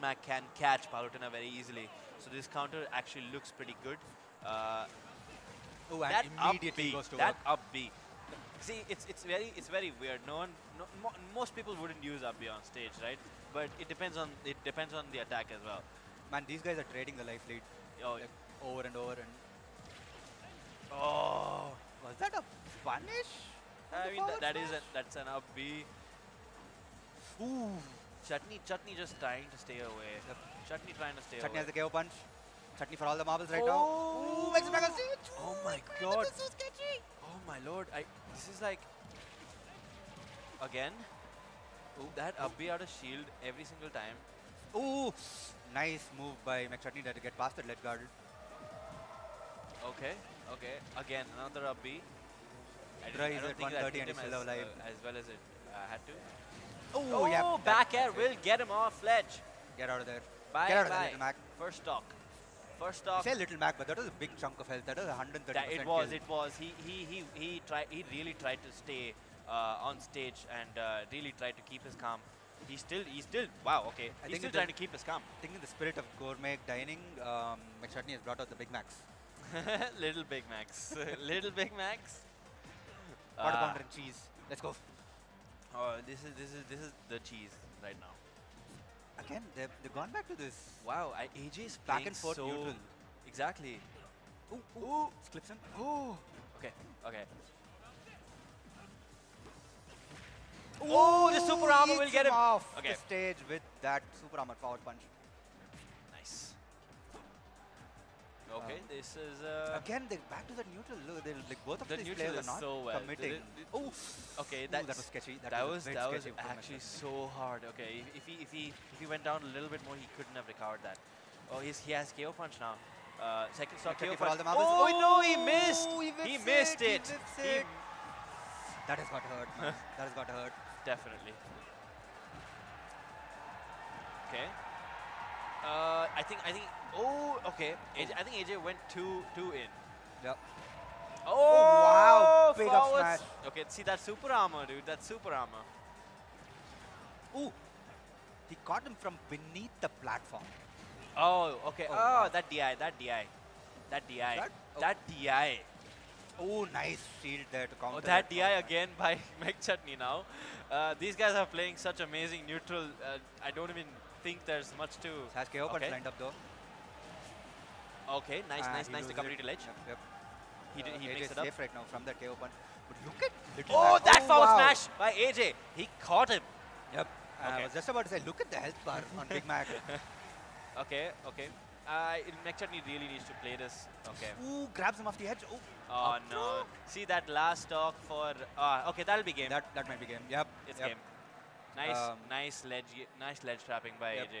Mac can catch Palutena very easily. So this counter actually looks pretty good. Uh, Oh, and that up immediately B, goes to that work. up B. See, it's it's very it's very weird. No one, no, mo most people wouldn't use up B on stage, right? But it depends on it depends on the attack as well. Man, these guys are trading the life lead Oh, like, over and over. And oh. was that a punish? I mean, that, forward that is smash? a, that's an up B. Ooh, Chutney, Chutney just trying to stay away. Yep. Chutney trying to stay Chutney away. Chutney has the KO punch. Chutney for all the marbles right Oh. now. Ooh, makes it back on stage. Oh my God. This is so sketchy. Oh my lord, I this is like again. Ooh, that up B out of shield every single time. Ooh, nice move by McChutney to get past that ledge guard. Okay, okay. Again, another up B. I I is don't at think 130 hit and him as, alive. uh, as well as it uh, had to. Oh, yeah. back air will get him off ledge. Get out of there. Bye Get out of bye. there, Little Mac. First stock. First stock. say Little Mac, but that was a big chunk of health. That was 130 That it was, it was. He he he he tried. He really tried to stay uh, on stage and uh, really tried to keep his calm. He still, he still. Wow. Okay. I He's think still trying to keep his calm. I think in the spirit of gourmet dining, um, McChutney has brought out the Big Macs. Little Big Macs. Little Big Macs. Quarter Uh, pounder and cheese. Let's go. Oh, this is this is this is the cheese right now. Again, they've, they've gone back to this Wow. I, AJ is back and forth so neutral. Exactly. Ooh, ooh. Clips him. Oh. Okay. Okay. Oh, ooh, Oh, the super armor will get him. off Okay. the stage with that super armor forward punch. Okay. Um, this is. Uh, Again, they're back to the neutral. Look, they're like both of The these players are not so well. committing. Oh, okay. That was sketchy. That, that was, was that was actually so hard. Okay, if, if he if he if he went down a little bit more, he couldn't have recovered that. Oh, he's he has KO punch now. Uh, second Checking KO punch. the marbles. Oh, no, he missed. Oh, He, missed He it. whips He it. That has got hurt, man. that has got hurt. definitely. Okay. Uh, I think I think. Oh, okay. AJ, I think AJ went two two in. Yep. Oh, wow, big up smash. Okay, see that super armor, dude. That super armor. Ooh, he caught him from beneath the platform. Oh, okay. Oh, Oh, that DI, that DI, that DI, That? Oh. that DI. Oh, nice shield there to counter. Oh, that forward DI again by McChutney now. Uh, these guys are playing such amazing neutral. Uh, I don't even think there's much to. Has KO punch Okay. lined up though. Okay, nice, And nice, nice. The it. ledge. Yep, yep. He did. Uh, He AJ makes it up. safe right now from that KO punch. But look at Little Oh, that forward wow. smash by AJ. He caught him. Yep. I was just about to say, look at the health bar on Big Mac. Okay, okay. Uh, Meg really needs to play this. Okay. Ooh, grabs him off the edge. Oh, Oh no! See that last stock for. Uh, okay, that'll be game. that that might be game. Yep. it's yep. game. Nice, Um, nice ledge, nice ledge trapping by Yep. AJ.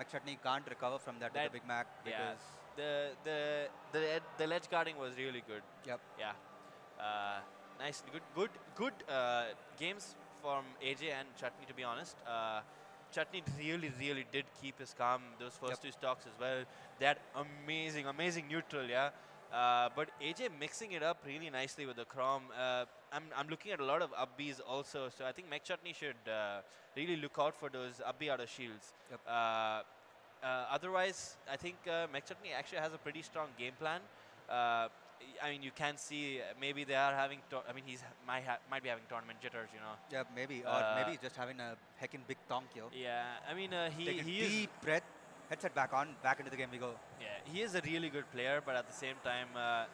McChutney can't recover from that, That- with the Big Mac Yeah, because the the the the ledge guarding was really good. Yep. Yeah. Uh, nice, good, good, good uh, games from AJ and Chutney. To be honest, uh, Chutney really, really did keep his calm those first Yep. two stocks as well. That amazing, amazing neutral. Yeah. Uh, but AJ mixing it up really nicely with the Chrom. Uh, I'm, I'm looking at a lot of up also, so I think Chutney should uh, really look out for those up B out of shields. Yep. Uh, uh, otherwise, I think uh, McChutney actually has a pretty strong game plan. Uh, I mean, you can see uh, maybe they are having. I mean, he's might ha- might be having tournament jitters, you know. yeah, maybe or Uh, maybe he's just having a heckin' big tonk here. Yeah, I mean, uh, he Take a he is deep breath, headset back on, back into the game we go. yeah he is a really good player, but at the same time, uh,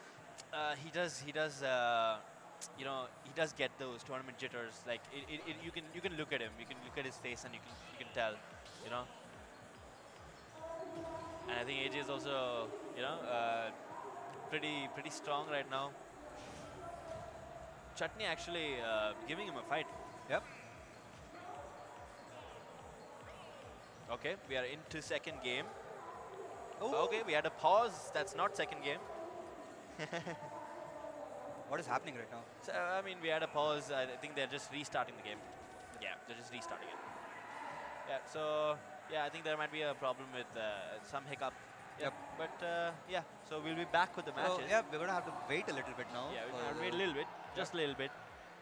uh, he does he does. You know, he does get those tournament jitters. Like it, it, it, you can you can look at him, you can look at his face, and you can you can tell, you know. And I think AJ is also, you know, uh, pretty pretty strong right now. Chutney actually uh, giving him a fight. Yep. Okay, we are into second game. Oh, Okay, we had a pause. That's not second game. What is happening right now? So, I mean, we had a pause. I think they're just restarting the game. Yeah, they're just restarting it. Yeah, so, yeah, I think there might be a problem with uh, some hiccup. Yeah, Yep. But, uh, yeah, so we'll be back with the So, yeah, we're gonna have to wait a little bit now. Yeah, we'll have to wait a little bit, just a little bit.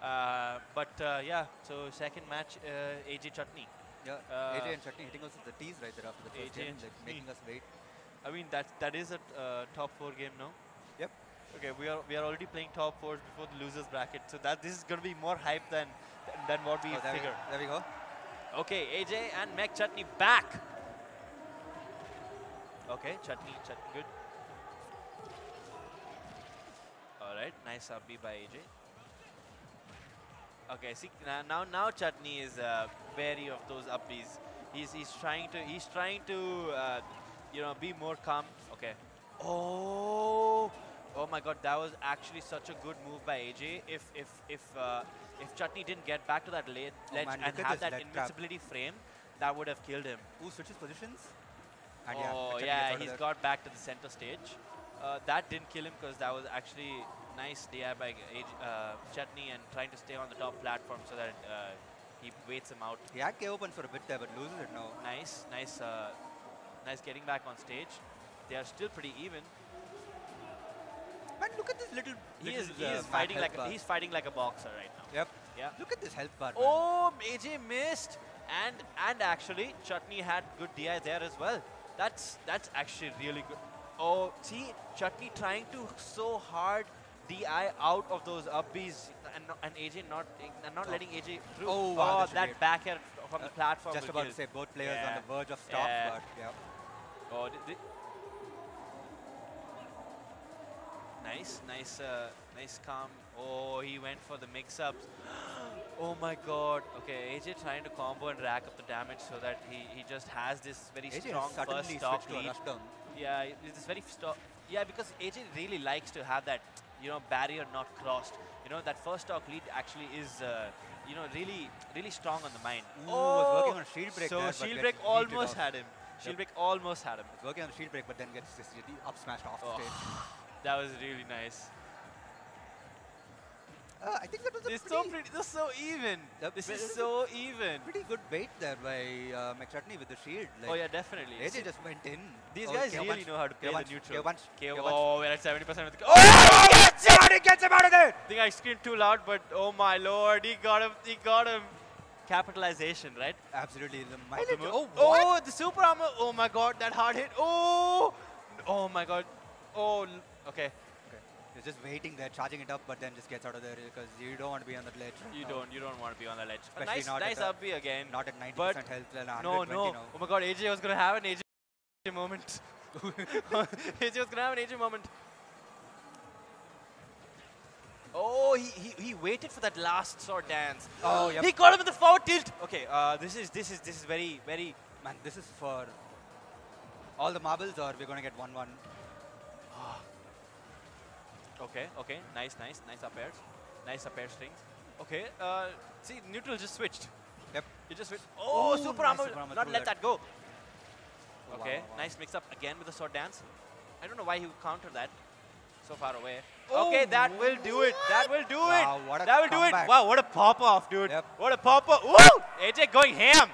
Uh, but, uh, yeah, so second match, uh, AJ Chutney. Yeah, Uh, AJ and Chutney hitting us with the tees right there after the first AJ game, like making us wait. I mean that that is a uh, top four game now. Okay, we are we are already playing top fours before the losers bracket, so that this is going to be more hype than than, what we Oh, there, we, there we go. Okay, AJ and McChutney back. Okay, Chutney, Chutney, good. All right, nice up B by AJ. Okay, see now now, now Chutney is uh, wary of those upbees. He's he's trying to he's trying to uh, you know be more calm. Okay. Oh, oh my God, that was actually such a good move by AJ. If if if uh, if Chutney didn't get back to that ledge, Oh man, and have that trap. invincibility frame, that would have killed him. Who switches positions? And oh yeah, yeah, he's got back to the center stage. Uh, that didn't kill him because that was actually nice DI by AJ, uh, Chutney and trying to stay on the top platform so that uh, he waits him out. He had KO punch for a bit there, but loses it now. Nice, nice, uh, nice getting back on stage. They are still pretty even. Man, look at this little. He little, is he is fighting like a, he's fighting like a boxer right now. Yep. Yeah. Look at this health bar. man. Oh, AJ missed, and and actually Chutney had good DI there as well. That's that's actually really good. Oh, see Chutney trying to so hard DI out of those upbees, and and AJ not and not Oh. letting AJ through. Oh, wow, that should that back air from Uh, the platform. Just about to say both players on the verge of stop, Yeah. but yeah. Oh, nice, nice, uh, nice calm. Oh, he went for the mix-ups. oh my God. Okay, AJ trying to combo and rack up the damage so that he, he just has this very AJ strong first stock switched to a lead. Yeah, this very stock. Yeah, because AJ really likes to have that, you know, barrier not crossed. You know, that first stock lead actually is, uh, you know, really, really strong on the mind. Ooh, was working on shield break So there, shield break almost had him. Shield Yep. break almost had him. Working on the shield break, but then gets this up smashed off Oh. the stage. That was really nice. Uh, I think that was a It's pretty, so pretty. This is so even. Yep, This is so even. pretty good bait there by uh, McChutney with the shield. Like, Oh yeah, definitely. AJ just went in. These Oh, guys really know how to play the neutral. KO punch, KO KO punch. oh, we're at 70% of the. Oh, Oh! he gets out! He gets him out of there! I think I screamed too loud, but oh my lord, he got him. He got him. Capitalization, right? Absolutely. The. Oh, oh, the super armor. Oh my god, that hard hit. Oh, oh my god. Oh, okay. Okay. He's just waiting there, charging it up, but then just gets out of there because you don't want to be on that ledge. right You now. don't. You don't want to be on the ledge. Especially nice, not nice up B again. Not at 90% But health and No, no. now. Oh my god, AJ was gonna have an AJ moment. AJ was gonna have an AJ moment. Oh, he, he, he waited for that last sword dance. Oh, yep. He got him in the forward tilt. Okay, uh, this is this is this is very very. Man, this is for all the marbles, or we're going to get 1 1. Okay, okay, nice, nice, nice up airs, nice up air strings. Okay, uh, see, neutral just switched. Yep. He just switched. Oh, Ooh, super nice armor, super armor not let that. that go. Oh, Okay, wow, wow. nice mix up again with the sword dance. I don't know why he would counter that so far away. Oh, okay, that will do it. That will do Wow, it. that will do it. Wow, what a pop off, dude. Yep. What a pop off. Woo! AJ going ham.